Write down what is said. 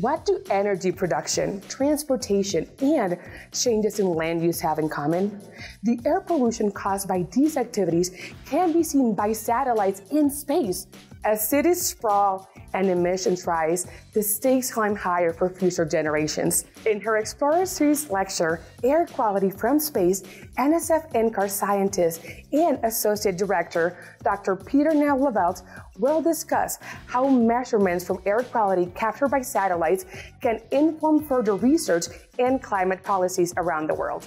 What do energy production, transportation, and changes in land use have in common? The air pollution caused by these activities can be seen by satellites in space. As cities sprawl and emissions rise, the stakes climb higher for future generations. In her Explorer Series lecture, Air Quality from Space, NSF NCAR scientist and Associate Director Dr. Pieternel Levelt will discuss how measurements from air quality captured by satellites can inform further research and climate policies around the world.